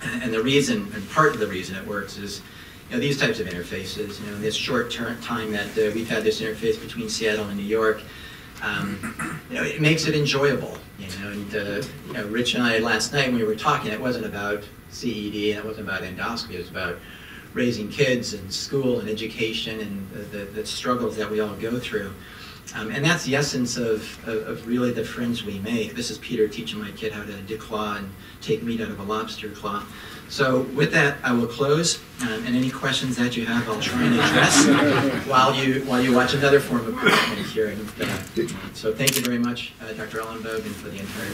And, the reason, and part of the reason it works is, you know, these types of interfaces, you know, this short time that uh, we've had this interface between Seattle and New York, um, you know, it makes it enjoyable, you know, and, uh, you know, Rich and I last night when we were talking, it wasn't about CED and it wasn't about endoscopy, it was about raising kids and school and education and the, the, the struggles that we all go through. Um, and that's the essence of, of, of, really the friends we make. This is Peter teaching my kid how to declaw and take meat out of a lobster claw. So with that, I will close. Um, and any questions that you have, I'll try and address while you while you watch another form of parliament hearing. Uh, so thank you very much, uh, Dr. Ellenbogen, for the entire.